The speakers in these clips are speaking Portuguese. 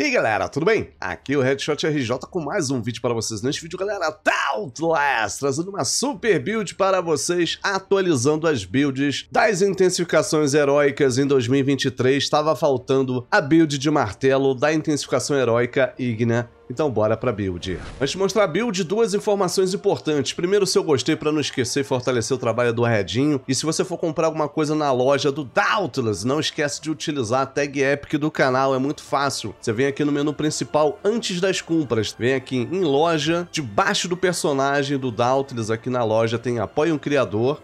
E aí galera, tudo bem? Aqui é o Headshot RJ com mais um vídeo para vocês. Neste vídeo, galera, Outlast, trazendo uma super build para vocês, atualizando as builds das intensificações heróicas em 2023. Estava faltando a build de martelo da intensificação heróica Igna então bora pra build. Antes de mostrar a build, duas informações importantes. Primeiro, se eu gostei para não esquecer e fortalecer o trabalho do Redinho. E se você for comprar alguma coisa na loja do Doubtless, não esquece de utilizar a tag Epic do canal, é muito fácil. Você vem aqui no menu principal antes das compras. Vem aqui em loja, debaixo do personagem do Doubtless, aqui na loja tem apoio um criador.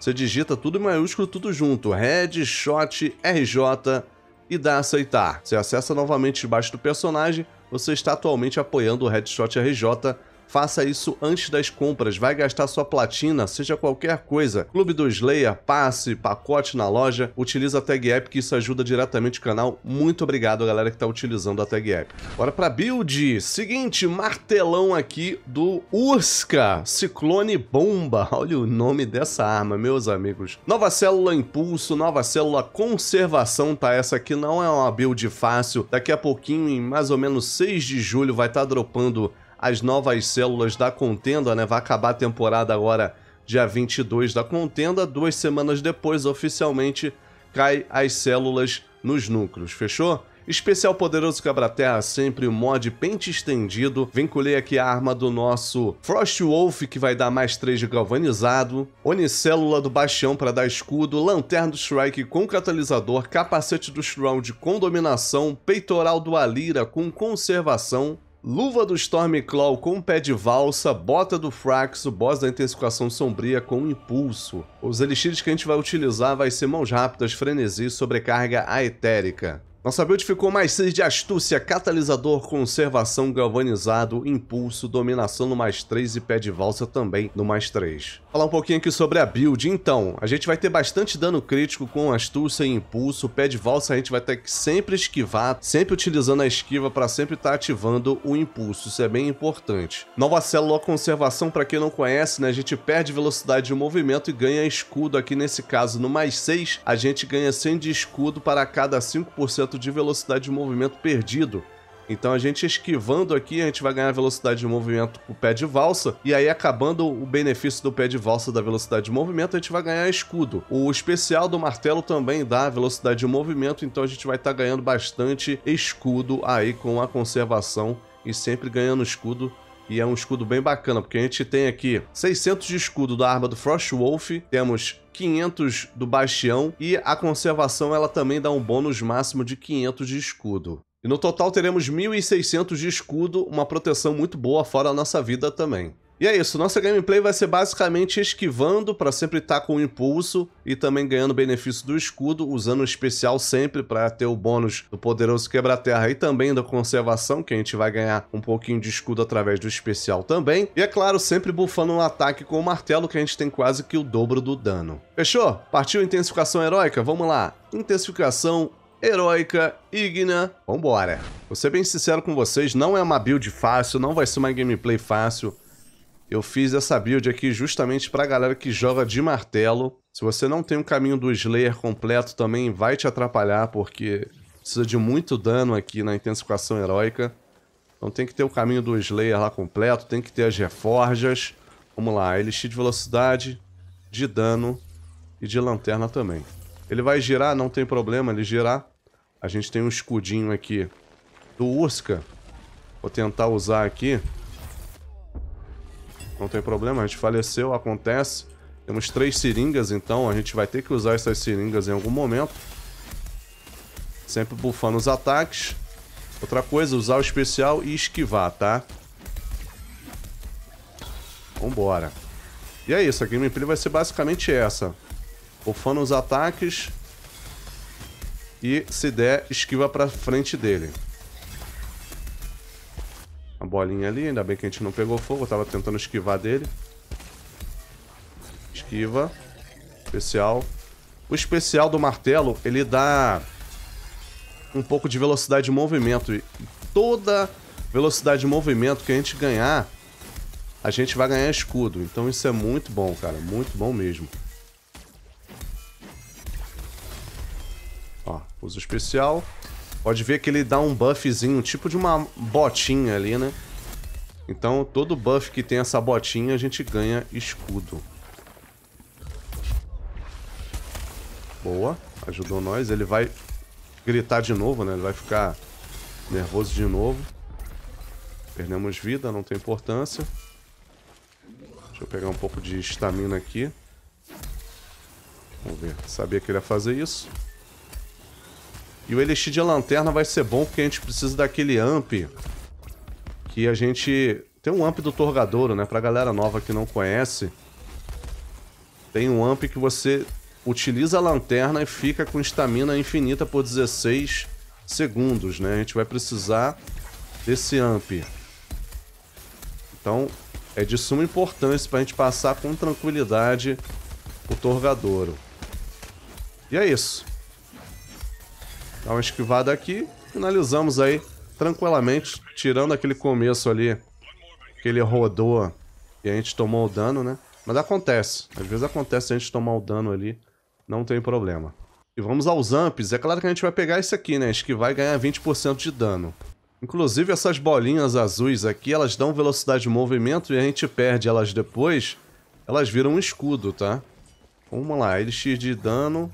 Você digita tudo em maiúsculo, tudo junto. Headshot RJ e dá aceitar. Você acessa novamente debaixo do personagem, você está atualmente apoiando o Headshot RJ Faça isso antes das compras, vai gastar sua platina, seja qualquer coisa. Clube do Slayer, passe, pacote na loja, utiliza a Tag Epic, isso ajuda diretamente o canal. Muito obrigado, galera que está utilizando a Tag Epic. Bora pra build. Seguinte, martelão aqui do Urska Ciclone Bomba. Olha o nome dessa arma, meus amigos. Nova célula Impulso, nova célula Conservação, tá? Essa aqui não é uma build fácil. Daqui a pouquinho, em mais ou menos 6 de julho, vai estar tá dropando as novas células da contenda, né? Vai acabar a temporada agora dia 22 da contenda, duas semanas depois, oficialmente, cai as células nos núcleos, fechou? Especial Poderoso Quebra-Terra, sempre o mod pente estendido. Vinculei aqui a arma do nosso Frost Wolf, que vai dar mais 3 de galvanizado. Onicélula do Bastião para dar escudo. Lanterna do Shrike com catalisador. Capacete do Shroud com dominação. Peitoral do Alira com conservação. Luva do Stormclaw com pé de valsa, bota do Fraxo, boss da intensificação sombria com impulso. Os elixires que a gente vai utilizar vai ser mãos rápidas, frenesi sobrecarga aetérica. Nossa build ficou mais 6 de astúcia, catalisador, conservação, galvanizado, impulso, dominação no mais 3 e pé de valsa também no mais 3. Falar um pouquinho aqui sobre a build, então, a gente vai ter bastante dano crítico com astúcia e impulso, pé de valsa a gente vai ter que sempre esquivar, sempre utilizando a esquiva para sempre estar tá ativando o impulso, isso é bem importante. Nova célula conservação, para quem não conhece, né, a gente perde velocidade de movimento e ganha escudo aqui nesse caso no mais 6, a gente ganha 100 de escudo para cada 5% de velocidade de movimento perdido. Então a gente esquivando aqui, a gente vai ganhar velocidade de movimento com o pé de valsa, e aí acabando o benefício do pé de valsa da velocidade de movimento, a gente vai ganhar escudo. O especial do martelo também dá velocidade de movimento, então a gente vai estar tá ganhando bastante escudo aí com a conservação e sempre ganhando escudo e é um escudo bem bacana, porque a gente tem aqui 600 de escudo da arma do Frost Wolf, temos 500 do Bastião e a conservação ela também dá um bônus máximo de 500 de escudo. E no total teremos 1.600 de escudo, uma proteção muito boa fora a nossa vida também. E é isso, nossa gameplay vai ser basicamente esquivando para sempre estar tá com o impulso e também ganhando benefício do escudo, usando o especial sempre para ter o bônus do poderoso quebra-terra e também da conservação, que a gente vai ganhar um pouquinho de escudo através do especial também. E é claro, sempre bufando um ataque com o martelo, que a gente tem quase que o dobro do dano. Fechou? Partiu intensificação heróica? Vamos lá. Intensificação heróica, igna, vambora. Vou ser bem sincero com vocês, não é uma build fácil, não vai ser uma gameplay fácil. Eu fiz essa build aqui justamente para a galera que joga de martelo. Se você não tem o um caminho do Slayer completo também vai te atrapalhar, porque precisa de muito dano aqui na intensificação heróica. Então tem que ter o caminho do Slayer lá completo, tem que ter as reforjas. Vamos lá, Elixir de velocidade, de dano e de lanterna também. Ele vai girar, não tem problema ele girar. A gente tem um escudinho aqui do Urska. Vou tentar usar aqui. Não tem problema, a gente faleceu, acontece. Temos três seringas, então a gente vai ter que usar essas seringas em algum momento. Sempre bufando os ataques. Outra coisa, usar o especial e esquivar, tá? Vambora. E é isso, a gameplay vai ser basicamente essa. Bufando os ataques. E, se der, esquiva pra frente dele bolinha ali, ainda bem que a gente não pegou fogo, eu tava tentando esquivar dele. Esquiva. Especial. O especial do martelo, ele dá um pouco de velocidade de movimento. E toda velocidade de movimento que a gente ganhar, a gente vai ganhar escudo. Então isso é muito bom, cara. Muito bom mesmo. Ó, uso especial. Pode ver que ele dá um buffzinho, tipo de uma botinha ali, né? Então, todo buff que tem essa botinha, a gente ganha escudo. Boa, ajudou nós. Ele vai gritar de novo, né? Ele vai ficar nervoso de novo. Perdemos vida, não tem importância. Deixa eu pegar um pouco de estamina aqui. Vamos ver. Sabia que ele ia fazer isso. E o Elixir de Lanterna vai ser bom porque a gente precisa daquele amp que a gente... Tem um amp do Torgadouro, né? Pra galera nova que não conhece. Tem um amp que você utiliza a lanterna e fica com estamina infinita por 16 segundos, né? A gente vai precisar desse amp. Então, é de suma importância para a gente passar com tranquilidade o Torgadouro. E é isso. Dá uma esquivada aqui, finalizamos aí tranquilamente, tirando aquele começo ali, que ele rodou e a gente tomou o dano, né? Mas acontece, às vezes acontece a gente tomar o dano ali, não tem problema. E vamos aos amps, é claro que a gente vai pegar esse aqui, né? Esquivar e ganhar 20% de dano. Inclusive essas bolinhas azuis aqui, elas dão velocidade de movimento e a gente perde elas depois, elas viram um escudo, tá? Vamos lá, elixir de dano,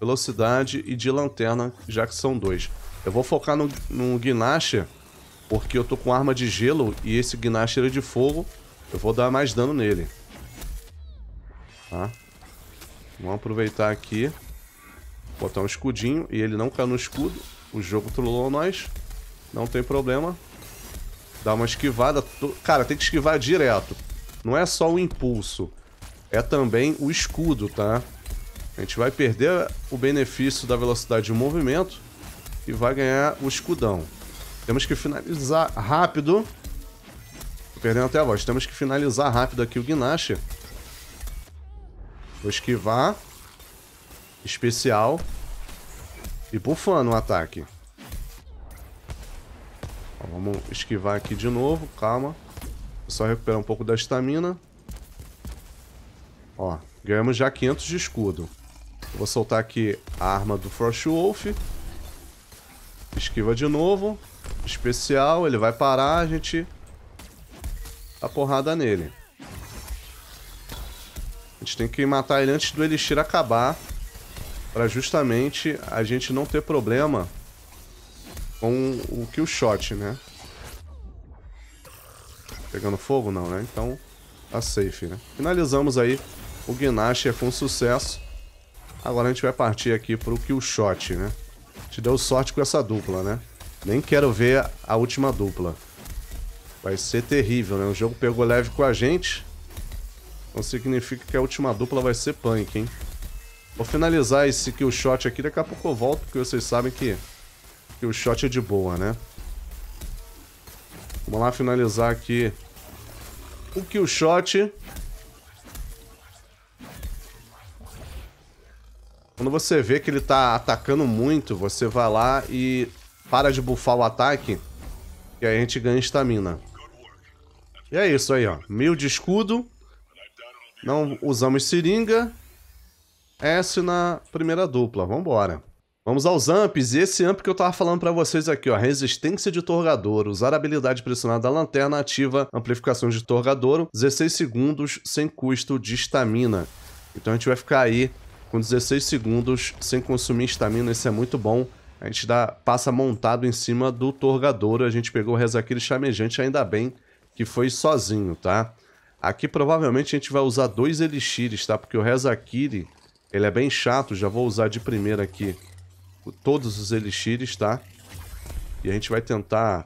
velocidade e de lanterna, já que são dois. Eu vou focar no, no porque eu tô com arma de gelo e esse Gnasher é de fogo, eu vou dar mais dano nele. Tá? Vamos aproveitar aqui, botar um escudinho e ele não caiu no escudo. O jogo trollou nós, não tem problema. Dá uma esquivada. Cara, tem que esquivar direto. Não é só o impulso, é também o escudo, tá? A gente vai perder o benefício da velocidade de movimento e vai ganhar o escudão. Temos que finalizar rápido. Tô perdendo até a voz. Temos que finalizar rápido aqui o Gnasher. Vou esquivar. Especial. E bufando o ataque. Ó, vamos esquivar aqui de novo. Calma. Só recuperar um pouco da estamina. Ó, ganhamos já 500 de escudo. Vou soltar aqui a arma do Frostwolf. Esquiva de novo. Especial, ele vai parar, a gente... Dá porrada nele. A gente tem que matar ele antes do Elixir acabar. Pra justamente a gente não ter problema com o kill shot, né? Pegando fogo não, né? Então tá safe, né? Finalizamos aí o Gnasher com sucesso. Agora a gente vai partir aqui pro Killshot, né? Te deu sorte com essa dupla, né? Nem quero ver a última dupla. Vai ser terrível, né? O jogo pegou leve com a gente. Então significa que a última dupla vai ser punk, hein? Vou finalizar esse Killshot aqui, daqui a pouco eu volto, porque vocês sabem que Killshot é de boa, né? Vamos lá finalizar aqui o Killshot. Quando você vê que ele tá atacando muito, você vai lá e para de bufar o ataque, e aí a gente ganha estamina. E é isso aí, ó. Mil de escudo. Não usamos seringa. S na primeira dupla. Vambora. Vamos aos amps, e esse amp que eu tava falando para vocês aqui, ó, resistência de Torgadouro, usar a habilidade pressionada da lanterna ativa amplificações de Torgadouro, 16 segundos sem custo de estamina. Então a gente vai ficar aí com 16 segundos sem consumir estamina, isso é muito bom. A gente dá, passa montado em cima do Torgadouro, a gente pegou o Rezakiri Chamejante, ainda bem que foi sozinho, tá? Aqui provavelmente a gente vai usar dois Elixires, tá? Porque o Rezakiri, ele é bem chato, já vou usar de primeira aqui todos os Elixires, tá? E a gente vai tentar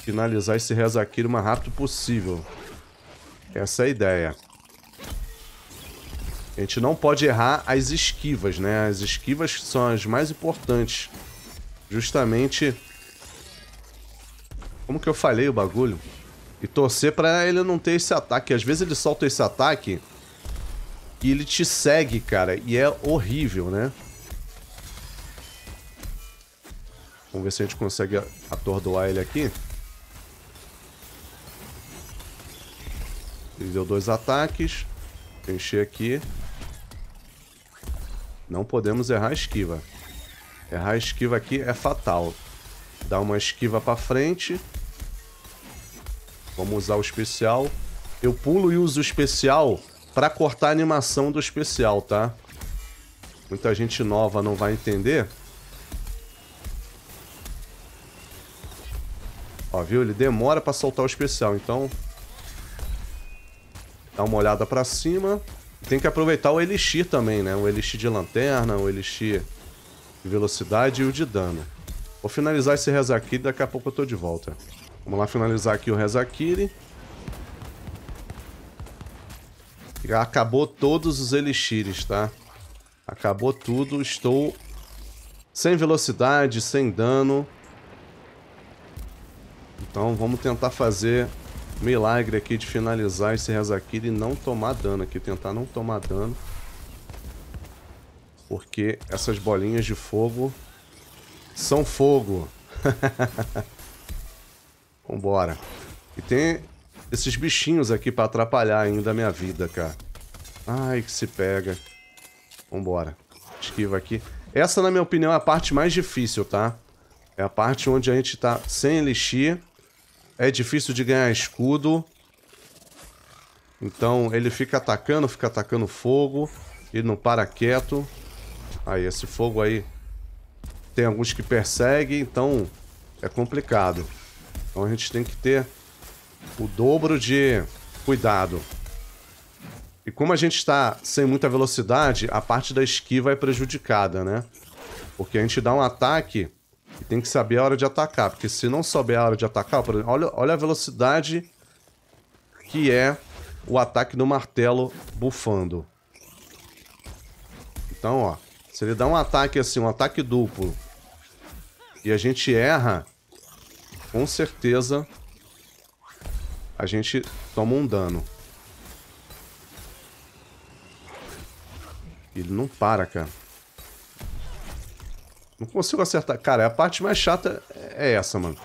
finalizar esse Rezakiri o mais rápido possível. Essa é a ideia. A gente não pode errar as esquivas, né? As esquivas são as mais importantes. Justamente... Como que eu falei o bagulho? E torcer pra ele não ter esse ataque. Às vezes ele solta esse ataque e ele te segue, cara. E é horrível, né? Vamos ver se a gente consegue atordoar ele aqui. Ele deu dois ataques. Encher aqui. Não podemos errar a esquiva. Errar a esquiva aqui é fatal. Dá uma esquiva pra frente. Vamos usar o especial. Eu pulo e uso o especial pra cortar a animação do especial, tá? Muita gente nova não vai entender. Ó, viu? Ele demora pra soltar o especial, então... Dá uma olhada pra cima. Tem que aproveitar o Elixir também, né? O Elixir de lanterna, o Elixir de velocidade e o de dano. Vou finalizar esse Rezakiri daqui a pouco eu tô de volta. Vamos lá finalizar aqui o Rezakiri. Já acabou todos os Elixires, tá? Acabou tudo, estou sem velocidade, sem dano. Então vamos tentar fazer milagre aqui de finalizar esse Rezakiri e não tomar dano aqui. Tentar não tomar dano. Porque essas bolinhas de fogo são fogo. Vambora. E tem esses bichinhos aqui pra atrapalhar ainda a minha vida, cara. Ai, que se pega. Vambora. Esquiva aqui. Essa, na minha opinião, é a parte mais difícil, tá? É a parte onde a gente tá sem elixir. É difícil de ganhar escudo. Então, ele fica atacando, fica atacando fogo. Ele não para quieto. Aí, esse fogo aí tem alguns que perseguem, então é complicado. Então a gente tem que ter o dobro de cuidado. E como a gente está sem muita velocidade, a parte da esquiva é prejudicada, né? Porque a gente dá um ataque e tem que saber a hora de atacar. Porque se não souber a hora de atacar, por exemplo, olha, olha a velocidade que é o ataque do martelo bufando. Então, ó, se ele dá um ataque assim, um ataque duplo, e a gente erra, com certeza a gente toma um dano. Ele não para, cara. Não consigo acertar. Cara, a parte mais chata é essa, mano.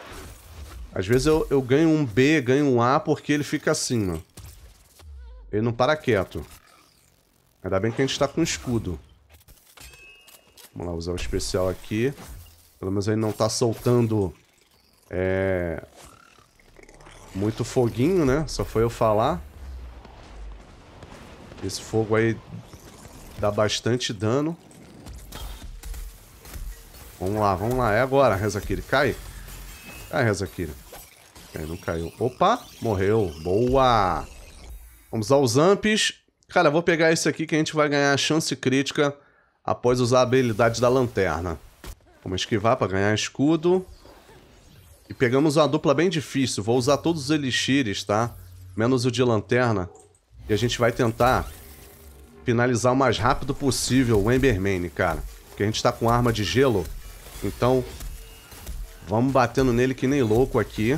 Às vezes eu, eu ganho um B, ganho um A porque ele fica assim, mano. Ele não para quieto. Ainda bem que a gente tá com escudo. Vamos lá, usar o especial aqui. Pelo menos ele não tá soltando... É... Muito foguinho, né? Só foi eu falar. Esse fogo aí dá bastante dano. Vamos lá, vamos lá. É agora, Rezakiri. Cai. Cai, Rezakiri. É, não caiu. Opa, morreu. Boa! Vamos usar os amps. Cara, vou pegar esse aqui que a gente vai ganhar chance crítica após usar a habilidade da lanterna. Vamos esquivar para ganhar escudo. E pegamos uma dupla bem difícil. Vou usar todos os elixires, tá? Menos o de lanterna. E a gente vai tentar finalizar o mais rápido possível o Embermane, cara. Porque a gente tá com arma de gelo. Então, vamos batendo nele que nem louco aqui.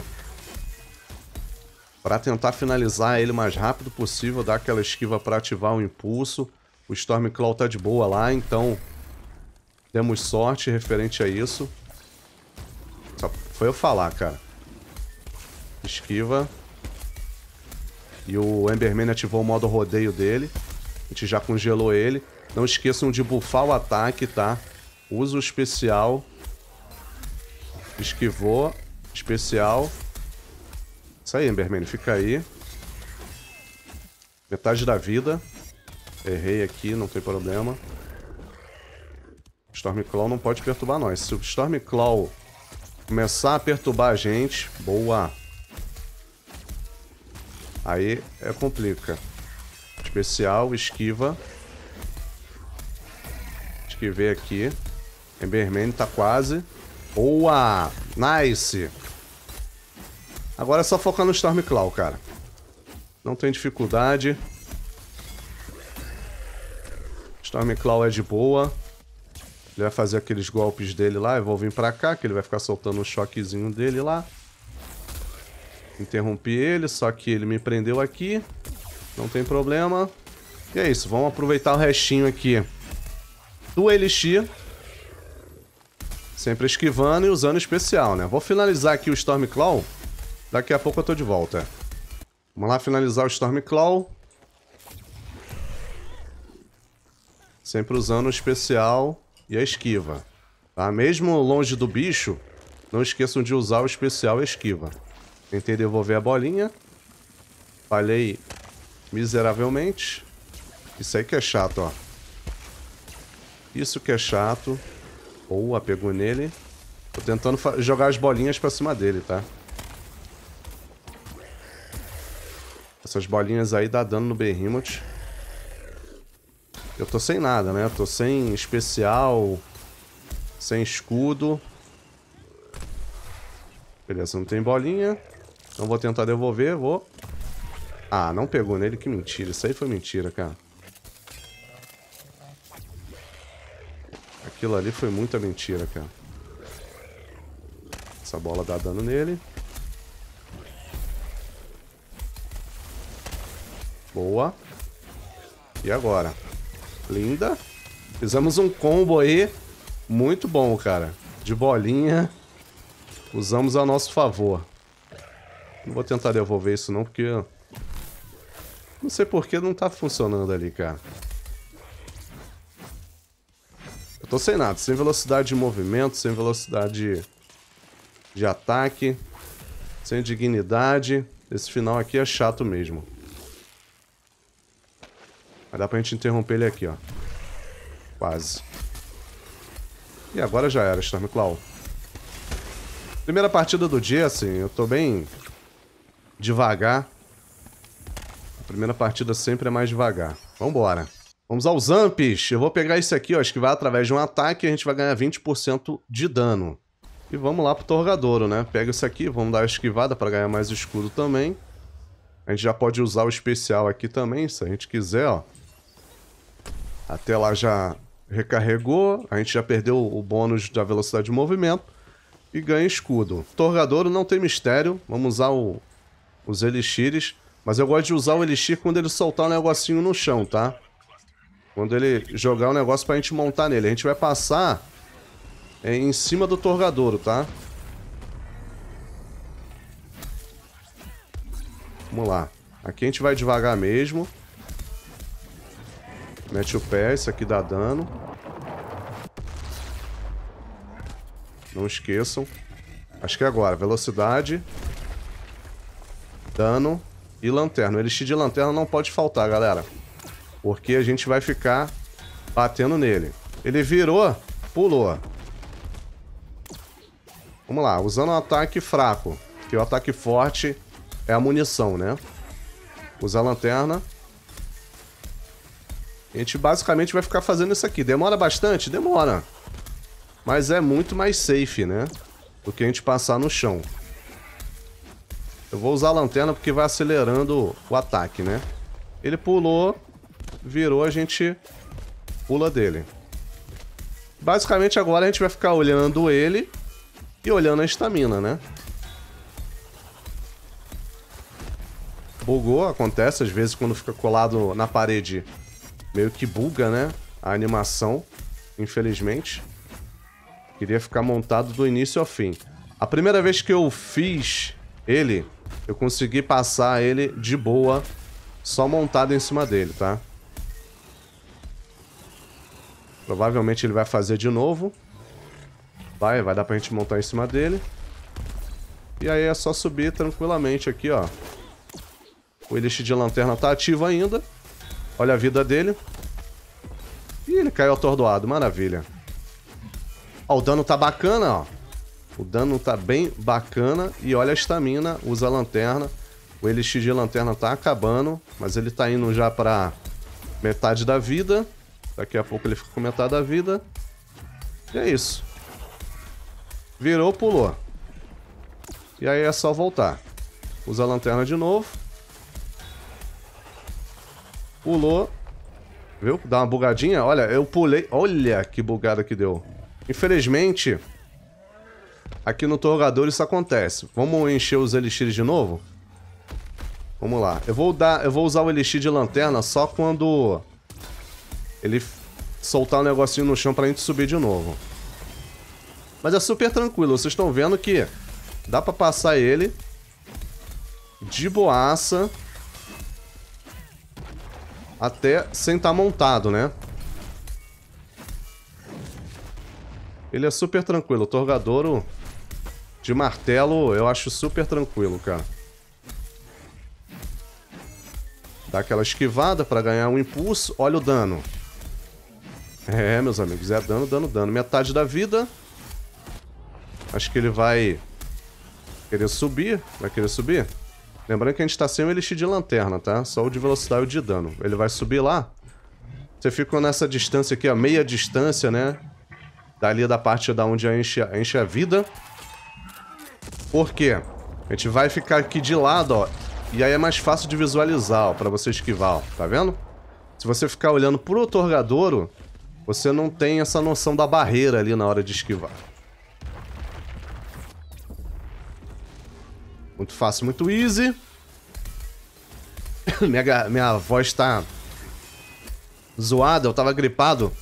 Pra tentar finalizar ele o mais rápido possível. Dar aquela esquiva pra ativar o impulso. O Stormclaw tá de boa lá, então temos sorte referente a isso. Só foi eu falar, cara. Esquiva. E o Emberman ativou o modo rodeio dele. A gente já congelou ele. Não esqueçam de buffar o ataque, tá? Usa o especial. Esquivou. Especial. Isso aí, Emberman. Fica aí. Metade da vida. Errei aqui, não tem problema. Stormclaw não pode perturbar nós. Se o Stormclaw começar a perturbar a gente, boa. Aí é complica. Especial, esquiva. Esquivei aqui. Emberman tá quase. Boa! Nice! Agora é só focar no Stormclaw, cara. Não tem dificuldade. Stormclaw é de boa. Ele vai fazer aqueles golpes dele lá. Eu vou vir pra cá, que ele vai ficar soltando um choquezinho dele lá. Interrompi ele, só que ele me prendeu aqui. Não tem problema. E é isso, vamos aproveitar o restinho aqui do Elixir. Sempre esquivando e usando especial, né? Vou finalizar aqui o Stormclaw. Daqui a pouco eu tô de volta. Vamos lá finalizar o Stormclaw. Sempre usando o especial e a esquiva. Tá? Mesmo longe do bicho, não esqueçam de usar o especial esquiva. Tentei devolver a bolinha. Falhei miseravelmente. Isso aí que é chato, ó. Isso que é chato. Boa, pegou nele. Tô tentando jogar as bolinhas pra cima dele, tá? Essas bolinhas aí dá dano no Behemoth. Eu tô sem nada, né? Eu tô sem especial, sem escudo. Beleza, não tem bolinha. Não vou tentar devolver, vou... Ah, não pegou nele, que mentira. Isso aí foi mentira, cara. Aquilo ali foi muita mentira, cara. Essa bola dá dano nele. Boa. E agora? Linda. Fizemos um combo aí muito bom, cara. De bolinha. Usamos a nosso favor. Não vou tentar devolver isso não, porque... Não sei por que não tá funcionando ali, cara. Eu tô sem nada. Sem velocidade de movimento, sem velocidade de ataque, sem dignidade. Esse final aqui é chato mesmo. Mas dá pra gente interromper ele aqui, ó. Quase. E agora já era, Stormclaw. Primeira partida do dia, assim, eu tô bem devagar. A primeira partida sempre é mais devagar. Vambora. Vamos aos amps. Eu vou pegar esse aqui, ó, acho que vai através de um ataque a gente vai ganhar 20% de dano. E vamos lá pro Torgadouro, né? Pega esse aqui, vamos dar a esquivada para ganhar mais escudo também. A gente já pode usar o especial aqui também, se a gente quiser, ó. Até lá já recarregou, a gente já perdeu o bônus da velocidade de movimento e ganha escudo. Torgadouro não tem mistério, vamos usar o, os elixires, mas eu gosto de usar o elixir quando ele soltar um negocinho no chão, tá? Quando ele jogar um negócio pra gente montar nele. A gente vai passar em cima do Torgadouro, tá? Vamos lá. Aqui a gente vai devagar mesmo. Mete o pé, isso aqui dá dano. Não esqueçam. Acho que é agora. Velocidade. Dano e lanterna. O elixir de lanterna não pode faltar, galera. Porque a gente vai ficar batendo nele. Ele virou, pulou. Vamos lá, usando um ataque fraco. Que o ataque forte é a munição, né? Usa a lanterna. A gente basicamente vai ficar fazendo isso aqui. Demora bastante? Demora. Mas é muito mais safe, né? Do que a gente passar no chão. Eu vou usar a lanterna porque vai acelerando o ataque, né? Ele pulou, virou, a gente pula dele. Basicamente agora a gente vai ficar olhando ele e olhando a estamina, né? Bugou, acontece às vezes quando fica colado na parede meio que buga, né? A animação, infelizmente. Queria ficar montado do início ao fim. A primeira vez que eu fiz ele, eu consegui passar ele de boa, só montado em cima dele, tá? Provavelmente ele vai fazer de novo. Vai, vai dar pra gente montar em cima dele. E aí é só subir tranquilamente aqui, ó. O elixir de lanterna tá ativo ainda. Olha a vida dele. Ih, ele caiu atordoado. Maravilha. Ó, o dano tá bacana, ó. O dano tá bem bacana. E olha a estamina. Usa a lanterna. O elixir de lanterna tá acabando. Mas ele tá indo já pra metade da vida. Daqui a pouco ele fica com metade da vida. E é isso. Virou, pulou. E aí é só voltar. Usa a lanterna de novo. Pulou. Viu? Dá uma bugadinha. Olha, eu pulei. Olha que bugada que deu. Infelizmente, aqui no Torrador isso acontece. Vamos encher os elixires de novo? Vamos lá. Eu vou, dar, eu vou usar o elixir de lanterna só quando ele soltar um negocinho no chão pra gente subir de novo. Mas é super tranquilo. Vocês estão vendo que dá pra passar ele de boaça até sem estar montado, né? Ele é super tranquilo. O Torgadouro de martelo eu acho super tranquilo, cara. Dá aquela esquivada pra ganhar um impulso. Olha o dano. É, meus amigos, é dano, dano, dano. Metade da vida. Acho que ele vai querer subir. Vai querer subir? Lembrando que a gente tá sem o elixir de lanterna, tá? Só o de velocidade e o de dano. Ele vai subir lá. Você ficou nessa distância aqui, a meia distância, né? Dali da parte da onde enche, enche a vida. Por quê? A gente vai ficar aqui de lado, ó. E aí é mais fácil de visualizar, ó, pra você esquivar, ó. Tá vendo? Se você ficar olhando pro otorgadouro, você não tem essa noção da barreira ali na hora de esquivar. Muito fácil, muito easy. minha, minha voz tá zoada, eu tava gripado.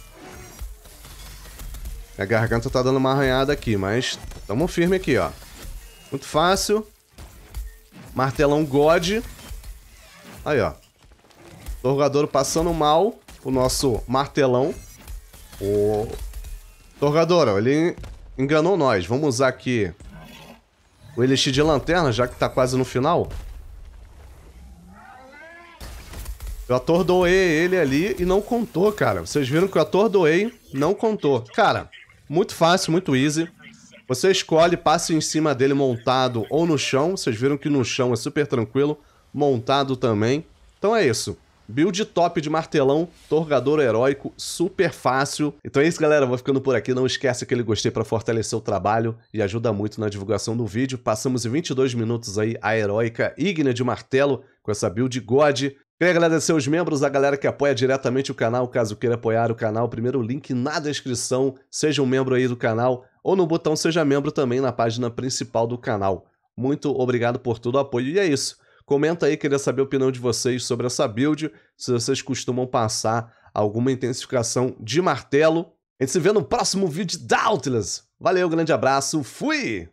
Minha garganta tá dando uma arranhada aqui, mas tamo firme aqui, ó. Muito fácil. Martelão God. Aí, ó. Torgador passando mal. O nosso martelão. O Torgador, ó, ele enganou nós. Vamos usar aqui o Elixir de Lanterna, já que tá quase no final. Eu atordoei ele ali e não contou, cara. Vocês viram que eu atordoei, não contou. Cara, muito fácil, muito easy. Você escolhe, passe em cima dele montado ou no chão. Vocês viram que no chão é super tranquilo. Montado também. Então é isso. Build top de martelão, torgador heróico, super fácil. Então é isso, galera. Vou ficando por aqui. Não esquece aquele gostei para fortalecer o trabalho e ajuda muito na divulgação do vídeo. Passamos em 22 minutos aí a heróica ígnea de martelo com essa build God. Queria agradecer os membros, a galera que apoia diretamente o canal, caso queira apoiar o canal, primeiro link na descrição, seja um membro aí do canal, ou no botão seja membro também na página principal do canal. Muito obrigado por todo o apoio e é isso. Comenta aí, queria saber a opinião de vocês sobre essa build, se vocês costumam passar alguma intensificação de martelo. A gente se vê no próximo vídeo da Dauntless. Valeu, grande abraço, fui!